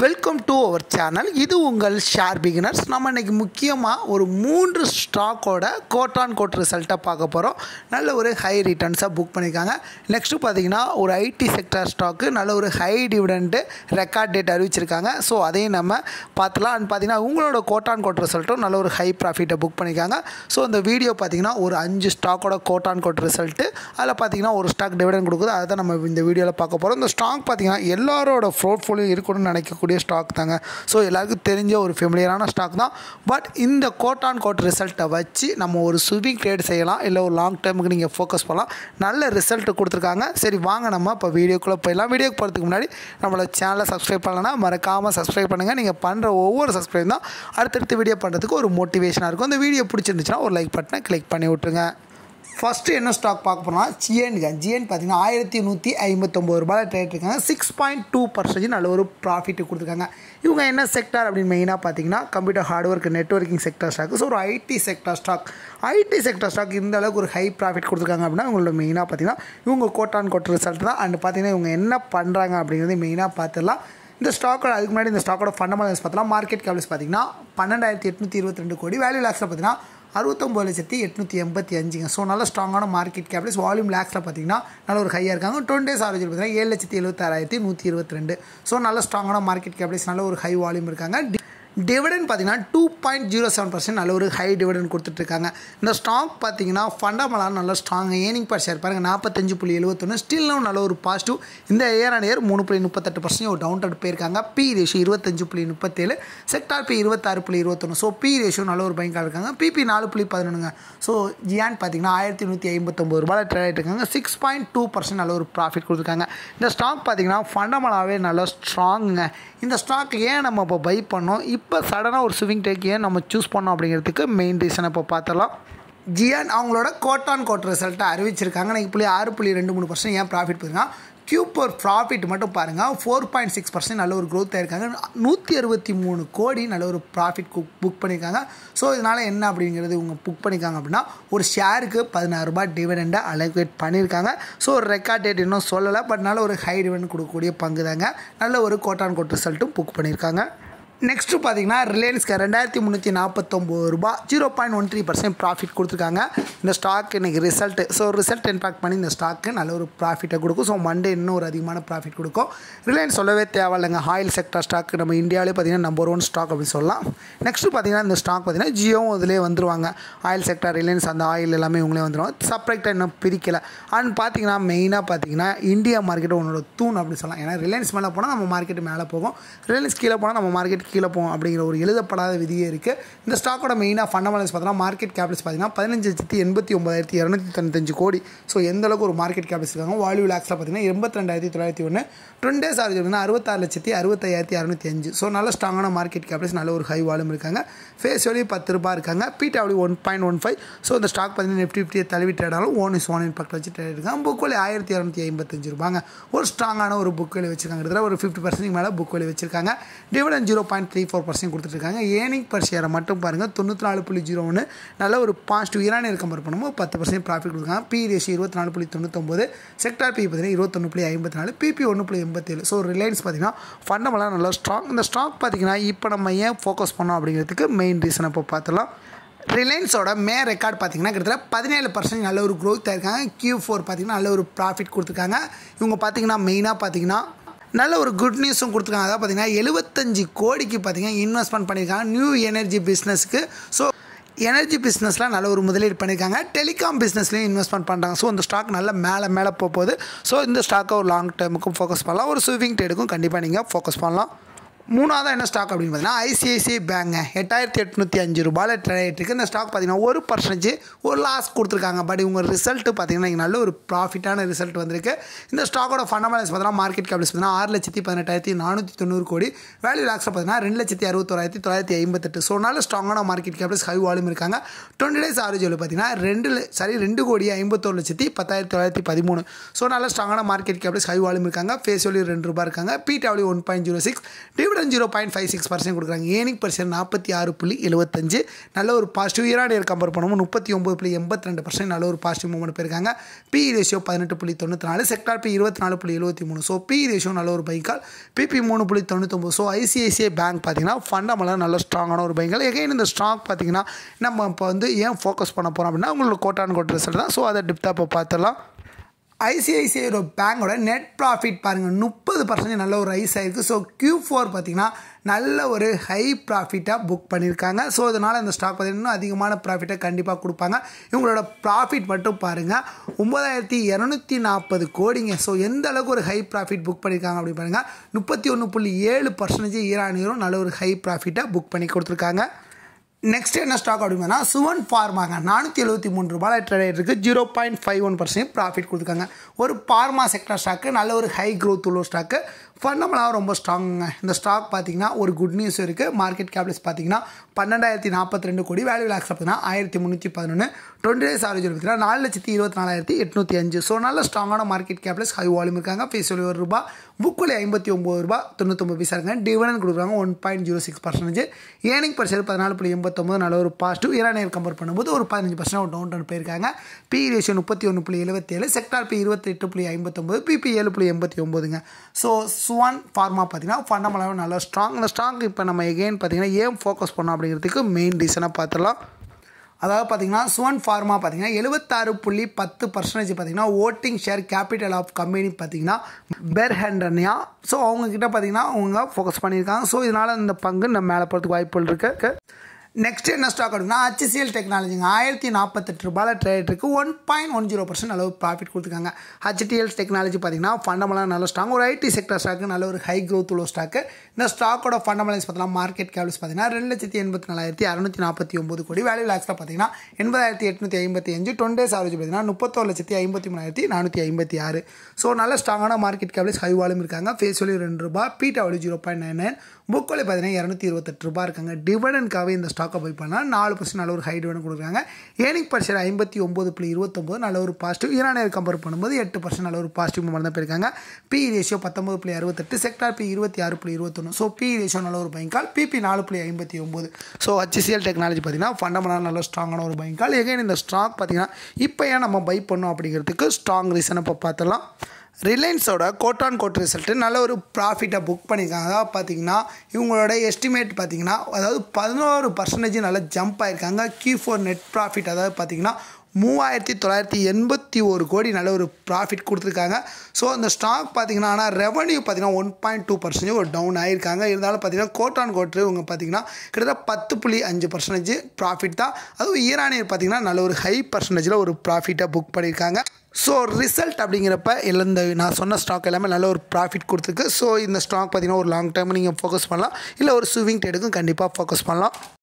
Welcome to our channel இது உங்கள் share beginners நம்ம இன்றைக்கி முக்கியமாக ஒரு மூன்று ஸ்டாக்கோட கோட் ஆன் கோட் ரிசல்ட்டை பார்க்க போகிறோம் நல்ல ஒரு ஹை ரிட்டர்ன்ஸாக புக் பண்ணியிருக்காங்க நெக்ஸ்ட்டு பார்த்தீங்கன்னா ஒரு ஐடி செக்டர் ஸ்டாக்கு நல்ல ஒரு ஹை டிவிடெண்ட்டு ரெக்கார்ட் டேட் அறிவிச்சிருக்காங்க. ஸோ அதையும் நம்ம பார்த்துலாம். அண்ட் பார்த்தீங்கன்னா உங்களோட கோட் ஆன் கோட் ரிசல்ட்டும் நல்ல ஒரு ஹை ப்ராஃபிட்டை புக் பண்ணியிருக்காங்க ஸோ இந்த வீடியோ பார்த்தீங்கன்னா ஒரு அஞ்சு ஸ்டாக்கோட கோட் ஆன் கோட் ரிசல்ட்டு அதில் பார்த்தீங்கன்னா ஒரு ஸ்டாக் டிவிடன் கொடுக்குது. அதை தான் நம்ம இந்த வீடியோவில் பார்க்க போகிறோம் இந்த ஸ்டாக் பார்த்தீங்கன்னா எல்லாரோட போர்ட்ஃபோலியோ இருக்கணும்னு இருக்கக்கூடிய ஸ்டாக் தாங்க. ஸோ எல்லாருக்கும் தெரிஞ்ச ஒரு ஃபெமிலியரான ஸ்டாக் தான். பட் இந்த கோட் ஆன் கோட் ரிசல்ட்டை வச்சு நம்ம ஒரு ஸ்விமிங் ட்ரேட் செய்யலாம். இல்லை ஒரு லாங் டேர்முக்கு நீங்கள் ஃபோக்கஸ் பண்ணலாம். நல்ல ரிசல்ட் கொடுத்துருக்காங்க. சரி வாங்க நம்ம இப்போ வீடியோக்குள்ளே போயிடலாம். வீடியோக்கு போகிறதுக்கு முன்னாடி நம்மளோட சேனலை சப்ஸ்கிரைப் பண்ணலன்னா மறக்காமல் சப்ஸ்கிரைப் பண்ணுங்கள் நீங்கள் பண்ணுற ஒவ்வொரு சப்ஸ்கிரைப் தான் அடுத்தடுத்து வீடியோ பண்ணுறதுக்கு ஒரு மோட்டிவேஷனாக இருக்கும். அந்த வீடியோ பிடிச்சிருந்துச்சுன்னா ஒரு லைக் பட்டனை கிளிக் பண்ணி விட்ருங்க ஃபஸ்ட்டு என்ன ஸ்டாக் பார்க்க போனால் ஜிஎன்க ஜிஎன் பார்த்தீங்கன்னா ஆயிரத்தி நூற்றி ஐம்பத்தொம்பது ரூபாயில் ட்ரேட் இருக்காங்க. சிக்ஸ் பாயிண்ட் டூ பர்சன்டேஜ் நல்ல ஒரு ப்ராஃபிட் கொடுத்துருக்காங்க. இவங்க என்ன செக்டார் அப்படின்னு மெயினாக பார்த்தீங்கன்னா computer hardware networking sector stock so ஒரு IT sector stock IT sector stock இந்த அளவுக்கு ஒரு ஹை ப்ராஃபிட் கொடுத்துருக்காங்க அப்படின்னா இவங்களோட மெயினாக பார்த்தீங்கன்னா இவங்க கோட்டான் கோட் ரிசல்ட் தான். அண்ட் பார்த்தீங்கன்னா இவங்க என்ன பண்ணுறாங்க அப்படிங்கிறது மெயினாக பார்த்துடலாம் இந்த ஸ்டாக்கோட அதுக்கு முன்னாடி இந்த ஸ்டாக்கோட ஃபண்டமெண்டல்ஸ் பார்த்தலாம் மார்க்கெட் கேபிள்ஸ் பார்த்தீங்கன்னா பன்னெண்டாயிரத்தி எட்நூற்றி இருபத்தி ரெண்டு கோடி. வேல்யூ லேக்ஸில் பார்த்தீங்கன்னா அறுபத்தொம்பது லட்சத்தி எட்நூற்றி எண்பத்தி அஞ்சுங்க. ஸோ நல்ல ஸ்ட்ராங்கான மார்க்கெட் கேபிள்ஸ் வால்யூம் லேக்ஸில் பார்த்தீங்கன்னா நல்ல ஒரு ஹையாக இருக்காங்க. டொன் டேஸ் ஆவரேஜ் பார்த்தீங்கன்னா ஏழு லட்சத்தி எழுபத்தாறாயிரத்தி நூற்றி இருபத்தி ரெண்டு. ஸோ நல்ல ஸ்ட்ராங்கான மார்க்கெட் கேபிள்ஸ் நல்ல ஒரு ஹை வால்யூம் இருக்காங்க. டிவிடன் பார்த்தீங்கன்னா two point zero seven percent நல்ல ஒரு ஹை டிவிடன் கொடுத்துட்ருக்காங்க. இந்த ஸ்டாக் பார்த்தீங்கன்னா ஃபண்டமெல்லாம் நல்ல ஸ்ட்ராங் ஏர்னிங் பர் ஷேர் பாருங்கள் நாற்பத்தஞ்சு புள்ளி எழுபத்தொன்று ஸ்டில்லும் நல்ல ஒரு பாசிட்டிவ் இந்த இயர் அண்ட் இயர் மூணு புள்ளி முப்பத்தெட்டு பர்சன்ட் ஒரு டவுன் ட்ரெண்ட் போயிருக்காங்க. பி ரேஷியோ இருபத்தஞ்சு புள்ளி முப்பத்தேழு. செக்டார் பி இருபத்தாறு புள்ளி இருபத்தொன்று ஸோ பி ரேஷியோ நல்ல ஒரு பயங்கரம் இருக்காங்க. பிபி நாலு புள்ளி பதினொன்றுங்க ஸோ ஜியான் பார்த்தீங்கன்னா ஆயிரத்தி நூற்றி ஐம்பத்தொம்பது ரூபாயில் ட்ரேட் ஆகிட்டுருக்காங்க சிக்ஸ் பாயிண்ட் டூ பர்சன்ட் நல்ல ஒரு ப்ராஃபிட் கொடுத்துருக்காங்க. இந்த ஸ்டாக் பார்த்தீங்கன்னா ஃபண்டமெண்டாகவே நல்ல ஸ்ட்ராங்குங்க இந்த ஸ்டாக் ஏன் நம்ம இப்போ பை பண்ணோம்? இப்போ சடனாக ஒரு ஸ்விங் டேக் ஏன் நம்ம சூஸ் பண்ணோம் அப்படிங்கிறதுக்கு மெயின் ரீசன் இப்போ பார்த்தலாம் ஜியான் அவங்களோட கோட் ஆன் கோட் ரிசல்ட்டை அறிவிச்சிருக்காங்க. நீங்கள் புள்ளி ஆறு புள்ளி ரெண்டு மூணு பர்சன்ட் ஏன் ப்ராஃபிட் போயிருக்காங்க கியூப்பர் ப்ராஃபிட் மட்டும் பாருங்கள் ஃபோர் பாயிண்ட் சிக்ஸ் பர்சன்ட் நல்ல ஒரு க்ரோத் ஆயிருக்காங்க. நூற்றி அறுபத்தி மூணு கோடி நல்ல ஒரு ப்ராஃபிட் குக் புக் பண்ணியிருக்காங்க. ஸோ இதனால் என்ன அப்படிங்கிறது இவங்க புக் பண்ணியிருக்காங்க அப்படின்னா ஒரு ஷேருக்கு பதினாறு ரூபாய் டிவிடெண்டை அலோகேட் பண்ணியிருக்காங்க. ஸோ ஒரு ரெக்கார்ட் டேட் இன்னும் சொல்லலை. பட் நல்ல ஒரு ஹை டிவிடெண்ட் கொடுக்கக்கூடிய பங்கு தாங்க நல்ல ஒரு கோட்டான் கோட் ரிசல்ட்டும் புக் பண்ணியிருக்காங்க. நெக்ஸ்ட்டு பார்த்தீங்கன்னா ரிலையன்ஸ்க்கு ரெண்டாயிரத்தி முந்நூற்றி நாற்பத்தொம்போது ரூபா zero point one three percent profit கொடுத்துருக்காங்க. இந்த ஸ்டாக் இன்றைக்கி ரிசல்ட்டு ஸோ ரிசல்ட் இம்பாக்ட் பண்ணி இந்த ஸ்டாக்கு நல்ல ஒரு ப்ராஃபிட்டை கொடுக்கும். ஸோ மண்டே இன்னும் ஒரு அதிகமான ப்ராஃபிட் கொடுக்கும். ரிலையன்ஸ் சொல்லவே தேவையில்லைங்க. ஆயில் செக்டர் ஸ்டாக் நம்ம இந்தியாவிலே பார்த்தீங்கன்னா நம்பர் ஒன் ஸ்டாக் அப்படின்னு சொல்லலாம். நெக்ஸ்ட்டு பார்த்தீங்கன்னா இந்த ஸ்டாக் பார்த்தீங்கன்னா ஜியோவும் இதிலே வந்துருவாங்க. ஆயில் செக்டர் ரிலையன்ஸ் அந்த ஆயில் எல்லாமே இவங்களே வந்துருவாங்க. செப்பரேட்டாக இன்னும் பிரிக்கலை. அண்ட் பார்த்தீங்கன்னா மெயினாக பார்த்தீங்கன்னா இந்தியா மார்க்கெட்டு உன்னோட தூண் அப்படின்னு சொல்லலாம். ஏன்னா ரிலையன்ஸ் மேலே போனால் நம்ம மார்க்கெட் மேலே போகும். ரிலையன்ஸ் கீழே போனால் நம்ம மார்க்கெட் கீழே போகும் அப்படிங்கிற ஒரு எழுதப்படாத விதியே இருக்குது இந்த ஸ்டாக்கோட மெயினாக ஃபண்டமெண்டல்ஸ் பார்த்தீங்கன்னா மார்க்கெட் கேபிள்ஸ் பார்த்தீங்கன்னா பதினஞ்சு லட்சத்தி எண்பத்தி ஒன்பதாயிரத்தி இரநூத்தி தொண்ணூத்தஞ்சு கோடி. ஸோ எந்த அளவுக்கு ஒரு மார்க்கெட் கேபிள்ஸ் இருக்காங்க? வால்யூ லேக்ஸில் பார்த்தீங்கன்னா எண்பத்தி ரெண்டாயிரத்தி தொள்ளாயிரத்தி ஒன்று டுவெண்டே டேஸ் ஆர்ஜ் அறுபத்தாறு லட்சத்தி அறுபத்தாயிரத்தி அறுநூத்தி அஞ்சு. ஸோ நல்ல ஸ்ட்ராங்கான மார்க்கெட் கேபிள்ஸ் நல்ல ஒரு ஹை வால்யூம் இருக்காங்க. ஃபேஸ் வேல்யூ பத்து ரூபாய் இருக்காங்க. PW one point one five so இந்த ஸ்டாக் பார்த்தீங்கன்னா நிஃப்டி ஃபிஃப்டியை தழுவி ட்ரேடாலும் ஓன் இஸ் ஒன் இம்பாக்ட் வச்சு ட்ரேட் இருக்காங்க புக் வேலை ஆயிரத்தி இரநூத்தி ஐம்பத்தஞ்சு ரூபாங்க. ஒரு ஸ்ட்ராங்கான ஒரு புக் வேலை வச்சிருக்காங்க. ஒரு ஃபிஃப்டி பர்சன்ட் மேலே புக் வேலை வச்சிருக்காங்க. Dividend zero point three four percent கொடுத்துட்ருக்காங்க. ஏர்னிங் பர் ஷேரை மட்டும் பாருங்கள் தொண்ணூற்றி நாலு புள்ளி ஜீரோ ஒன்று நல்ல ஒரு பாசிட்டிவ் ஈரானியர் கம்பேர் பண்ணும்போது பத்து பர்சன்ட் ப்ராஃபிட் கொடுக்காங்க பி ரேஷியோ இருபத்தி நாலு புள்ளி தொண்ணூத்தொம்பது. செக்டார் பி பார்த்தீங்கன்னா இருபத்தொன்று புள்ளி ஐம்பத்தி நாலு. பிபி ஒன்று புள்ளி எண்பத்தேழு. ஸோ ரிலையன்ஸ் பார்த்தீங்கன்னா ஃபண்டமெல்லாம் நல்லா ஸ்ட்ராங் இந்த ஸ்டாக் பார்த்தீங்கன்னா இப்போ நம்ம ஏன் ஃபோக்கஸ் பண்ணோம் அப்படிங்கிறதுக்கு மெயின் ரீசன் இப்போ பார்த்துலாம் ரிலையன்ஸோட மே ரெக்கார்ட் பார்த்தீங்கன்னா கிட்டத்தட்ட பதினேழு பர்சன்ட் நல்ல ஒரு க்ரோத் ஆயிருக்காங்க கியூ ஃபோர் பார்த்தீங்கன்னா நல்ல ஒரு ப்ராஃபிட் கொடுத்துருக்காங்க. இவங்க பார்த்தீங்கன்னா மெயினாக பார்த்தீங்கன்னா நல்ல ஒரு குட் நியூஸும் கொடுத்துருக்காங்க. அதாவது பார்த்தீங்கன்னா எழுபத்தஞ்சு கோடிக்கு பார்த்தீங்கன்னா இன்வெஸ்ட்மெண்ட் பண்ணியிருக்காங்க. நியூ எனர்ஜி பிஸ்னஸ்க்கு ஸோ எனர்ஜி பிஸ்னஸ்லாம் நல்ல ஒரு முதலீடு பண்ணியிருக்காங்க. டெலிகாம் பிஸ்னஸ்லேயும் இன்வெஸ்ட்மெண்ட் பண்ணுறாங்க ஸோ இந்த ஸ்டாக் நல்லா மேலே மேலே போகுது. ஸோ இந்த ஸ்டாக்கை ஒரு லாங் டேர்முக்கும் ஃபோக்கஸ் பண்ணலாம். ஒரு ஸ்விவிங் ட்ரேடுக்கும் கண்டிப்பாக நீங்கள் ஃபோக்கஸ் பண்ணலாம். மூணாவது என்ன ஸ்டாக் அப்படின்னு பார்த்தீங்கன்னா ஐசிஐசிஐ பேங்க் எட்டாயிரத்தி எட்நூற்றி அஞ்சு ரூபாயில் ட்ரேட் இருக்குது இந்த ஸ்டாக் பார்த்தீங்கன்னா ஒரு பர்சன்டேஜ் ஒரு லாஸ் கொடுத்துருக்காங்க. பட் இவங்க ரிசல்ட்டு பார்த்தீங்கன்னா நல்ல ஒரு ப்ராஃபிட்டான ரிசல்ட் வந்திருக்கு. இந்த ஸ்டாக்கோட ஃபண்டமெண்டல்ஸ் பார்த்தீங்கன்னா மார்க்கெட் கேபிள்ஸ் பார்த்தீங்கன்னா ஆறு லட்சத்தி பதினெட்டாயிரத்தி நானூற்றி தொண்ணூறு கோடி. வேல்யூ லாக்ஸில் பார்த்தீங்கன்னா ரெண்டு லட்சத்தி அறுபத்தோராயிரத்தி தொள்ளாயிரத்தி ஐம்பத்தெட்டு ஸோ நல்ல ஸ்ட்ராங்கான மார்க்கெட் கேபிள்ஸ் ஹை வால்யூம் இருக்காங்க. டுவெண்ட்டி டேஸ் ஆவரேஜ் பார்த்தீங்கன்னா ரெண்டு சாரி ரெண்டு கோடி ஐம்பத்தோரு லட்சத்தி பத்தாயிரத்தி தொள்ளாயிரத்தி பதிமூணு. ஸோ நல்ல ஸ்ட்ராங்கான மார்க்கெட் கேபிள்ஸ் ஹை வால்யூம் இருக்காங்க. ஃபேஸ் வேல்யூ ரெண்டு ரூபா இருக்காங்க. PW one point zero six dividend zero point five six percent கொடுக்குறாங்க. ஏனிங் பர்சன்ட் நாற்பத்தி ஆறு புள்ளி எழுபத்தஞ்சு நல்ல ஒரு பாசிட்டிவ் இயரான இயர் கம்பேர் பண்ணுவோம் முப்பத்தி ஒம்பது புள்ளி எண்பத்தி ரெண்டு பர்சன்ட் நல்ல ஒரு பாசிட்டிவ் மூவ்மெண்ட் போயிருக்காங்க. பி ரேஷியோ பதினெட்டு புள்ளி தொண்ணூற்றி நாலு. செக்டார் பி இருபத்தி நாலு புள்ளி எழுபத்தி மூணு. ஸோ பி ரேஷியோ நல்ல ஒரு பைக்கால் பிபி மூணு புள்ளி தொண்ணூத்தொம்பது. ஸோ ஐசிஐசிஐ பேங்க் பார்த்தீங்கன்னா ஃபண்டமெல்லாம் நல்ல ஸ்ட்ராங்கான ஒரு பைக்கால் எகைன் இந்த ஸ்ட்ராங் பார்த்தீங்கன்னா நம்ம இப்போ வந்து ஏன் ஃபோக்கஸ் பண்ண போகிறோம் அப்படின்னா உங்களோட கோட்டான் கோட் ரிசல்ட் தான். ஸோ அதை டிப்டாக இப்போ பார்த்துடலாம். ஐசிஐசிஐ பேங்கோட நெட் ப்ராஃபிட் பாருங்கள் முப்பது பர்சன்டேஜ் நல்ல ஒரு ரைஸ் ஆகிருக்கு ஸோ க்யூ ஃபோர் பார்த்திங்கன்னா நல்ல ஒரு ஹை ப்ராஃபிட்டாக புக் பண்ணியிருக்காங்க ஸோ அதனால் இந்த ஸ்டாக் பார்த்திங்கன்னா இன்னும் அதிகமான ப்ராஃபிட்டை கண்டிப்பாக கொடுப்பாங்க. இவங்களோட ப்ராஃபிட் மட்டும் பாருங்கள் ஒம்பதாயிரத்தி இரநூத்தி நாற்பது கோடிங்க. ஸோ எந்த அளவுக்கு ஒரு ஹை ப்ராஃபிட் புக் பண்ணியிருக்காங்க அப்படின்னு பாருங்கள் முப்பத்தி ஒன்று புள்ளி ஏழு பர்சன்டேஜ் ஈரானியரும் நல்ல ஒரு ஹை ப்ராஃபிட்டை புக் பண்ணி கொடுத்துருக்காங்க. நெக்ஸ்ட் என்ன ஸ்டாக் அப்படின்னா சுவன் ஃபார்மாங்க நானூற்றி எழுபத்தி மூணு ரூபாய் ட்ரேட் ஆகிட்டு zero point five one percent profit கொடுத்துருக்காங்க. ஒரு பார்மா செக்டர் ஸ்டாக்கு நல்ல ஒரு ஹை க்ரோத் உள்ள ஸ்டாக்கு ஃபண்டமெல்லாம் ரொம்ப ஸ்ட்ராங்குங்க இந்த ஸ்டாக் பார்த்தீங்கன்னா ஒரு குட் நியூஸ் இருக்குது மார்க்கெட் கேப்டல்ஸ் பார்த்தீங்கன்னா பன்னெண்டாயிரத்தி நாற்பத்தி ரெண்டு கோடி. வேல்யூ லாக்ஸ் பார்த்தீங்கன்னா ஆயிரத்தி முந்நூற்றி பதினொன்று டுவெண்ட்டி டேஸ் ஆவரேஜ் பார்த்தீங்கன்னா நாலு லட்சத்தி இருபத்தி நாலாயிரத்தி எட்நூற்றி அஞ்சு. ஸோ நல்ல ஸ்ட்ராங்கான மார்க்கெட் கேப்டல்ஸ் ஹை வால்யூம் இருக்காங்க. ஃபீஸ் ஒரு ரூபா புக் ஐம்பத்தி ஒம்பது ரூபா தொண்ணூத்தொம்பது பைசா இருக்காங்க டிவிடன் கொடுக்குறாங்க one point zero six percentage ஏனிங் percent பதினாலு புள்ளி எண்பத்தொம்பது. நல்ல ஒரு பாசிட்டிவ் ஈரானியர் கம்பேர் பண்ணும்போது ஒரு பதினஞ்சு பர்சன்ட் டவுன் டவுன் போயிருக்காங்க. பி ரேஷியோ முப்பத்தி ஒன்று புள்ளி எழுபத்தேழு செக்டார் பி இருபத்தெட்டு புள்ளி ஐம்பத்தொம்பது. பிபி ஏழு புள்ளி எண்பத்தி ஒம்பதுங்க. ஸோ ஒன் ஃபார்மா பார்த்தீங்கன்னா ஃபண்டமெண்டாக நல்லா ஸ்ட்ராங் அந்த ஸ்ட்ராங் இப்போ நம்ம எகெயின் பார்த்தீங்கன்னா ஏன் ஃபோக்கஸ் பண்ணோம் அப்படிங்கிறதுக்கு மெயின் ரீசனாக பார்த்துடலாம். அதாவது பார்த்தீங்கன்னா சுவன் ஃபார்மா பார்த்தீங்கன்னா எழுபத்தாறு புள்ளி பத்து பர்சன்டேஜ் பார்த்தீங்கன்னா voting share capital of company பார்த்தீங்கன்னா பெர் ஸோ அவங்கக்கிட்ட பார்த்தீங்கன்னா அவங்க ஃபோக்கஸ் பண்ணியிருக்காங்க. ஸோ இதனால் இந்த பங்கு நம்ம மேலே போகிறதுக்கு வாய்ப்புகள் இருக்குது நெக்ஸ்ட் என்ன ஸ்டாக் எடுக்குன்னா ஹச்சிசிஎல் டெக்னாலஜிங்க ஆயிரத்தி நாற்பத்தெட்டு ரூபாயில் ட்ரேட்ருக்கு one point one zero percent அளவு ப்ராஃபிட் கொடுத்துருக்காங்க. ஹச்டிஎல் டெக்னாலஜி பார்த்தீங்கன்னா ஃபண்டமெல்லாம் நல்ல ஸ்ட்ராங் ஒரு ஐடி செக்டர் ஸ்டாக்கு நல்ல ஒரு ஹை க்ரோத் உள்ள ஸ்டாக்கு இந்த ஸ்டாக்கோட ஃபண்டமெண்டல்ஸ் பார்த்தீங்கன்னா மார்க்கெட் கேபிள்ஸ் பார்த்தீங்கன்னா ரெண்டு லட்சத்தி எண்பத்தி நாலாயிரத்தி அறுநூற்றி நாற்பத்தி ஒம்பது கோடி. வேல்யூ லாக்ஸில் பார்த்தீங்கன்னா எண்பதாயிரத்தி எட்நூற்றி ஐம்பத்தி அஞ்சு. டுவெண்ட்டி டேஸ் ஆவரேஜ் பார்த்தீங்கன்னா முப்பத்தோரு லட்சத்தி ஐம்பத்தி மூணாயிரத்தி நானூற்றி ஐம்பத்தி ஆறு. ஸோ நல்ல ஸ்ட்ராங்கான மார்க்கெட் கேபிள்ஸ் ஹை வாலும் இருக்காங்க. ஃபேஸ் வேல்யூ ரெண்டு ரூபா பீட்டாவலி zero point nine nine book பார்த்தீங்கன்னா இரநூத்தி இருபத்தெட்டு ரூபா இருக்காங்க. டிவிடனுக்காகவே இந்த ஸ்டாக்கை பை பண்ணால் நாலு பர்சன்ட் நல்ல ஒரு ஹை டிவிடன் கொடுக்குறாங்க. ஏனிக் பர்சன்ட் ஐம்பத்தி ஒம்பது புள்ளி இருபத்தொம்பது நல்ல ஒரு பாசிட்டிவ் ஈரானியர் கம்பேர் பண்ணும்போது எட்டு பர்சன்ட் நல்ல ஒரு பாசிட்டிவ் மூமெண்ட் தான் போயிருக்காங்க. பி ரேஷியோ பத்தொம்பது புள்ளி அறுபத்தெட்டு செக்டார் பி இருபத்தி ஆறு புள்ளி இருபத்தொன்று ஸோ பி ரேஷியோ நல்ல ஒரு பயங்கால் பிபி நாலு புள்ளி ஐம்பத்தி ஒம்பது. ஸோ ஹச்சிசிஎல் டெக்னாலஜி பார்த்தீங்கன்னா ஃபண்டமெண்டல் நல்ல ஸ்ட்ராங்கான ஒரு பயங்கால் எகைன் இந்த ஸ்டாக் பார்த்தீங்கன்னா இப்போ ஏன் நம்ம பை பண்ணோம் அப்படிங்கிறதுக்கு ஸ்ட்ராங் ரீசனை இப்போ பார்த்தலாம் ரிலையன்ஸோட கோட்டான் கோட் ரிசல்ட்டு நல்ல ஒரு ப்ராஃபிட்டை புக் பண்ணியிருக்காங்க. அதாவது பார்த்தீங்கன்னா இவங்களோட எஸ்டிமேட் பார்த்தீங்கன்னா அதாவது பதினோரு பர்சன்டேஜ் நல்லா ஜம்ப் ஆயிருக்காங்க. கியூ ஃபோர் நெட் ப்ராஃபிட் அதாவது பார்த்தீங்கன்னா மூவாயிரத்தி தொள்ளாயிரத்தி எண்பத்தி ஒரு கோடி நல்ல ஒரு ப்ராஃபிட் கொடுத்துருக்காங்க. ஸோ அந்த ஸ்டாக் பார்த்தீங்கன்னா ஆனால் ரெவன்யூ பார்த்தீங்கன்னா ஒன் பாயிண்ட் டூ பர்சன்டேஜ் ஒரு டவுன் ஆகியிருக்காங்க இருந்தாலும் பார்த்தீங்கன்னா கோட்டான் கோட்ரு இவங்க பார்த்தீங்கன்னா கிட்டத்தட்ட பத்து புள்ளி அஞ்சு பர்சன்டேஜ் ப்ராஃபிட் தான். அதுவும் ஈரானியர் பார்த்தீங்கன்னா நல்ல ஒரு ஹை பர்சன்டேஜில் ஒரு ப்ராஃபிட்டை புக் பண்ணியிருக்காங்க. ஸோ ரிசல்ட் அப்படிங்கிறப்ப இல்லை இந்த நான் சொன்ன ஸ்டாக் எல்லாமே நல்ல ஒரு ப்ராஃபிட் கொடுத்துருக்கு. ஸோ இந்த ஸ்டாக் பார்த்தீங்கன்னா ஒரு லாங் டைம் நீங்கள் ஃபோக்கஸ் பண்ணலாம். இல்லை ஒரு ஸ்விங் ட்ரேடுக்கும் கண்டிப்பாக ஃபோக்கஸ் பண்ணலாம்.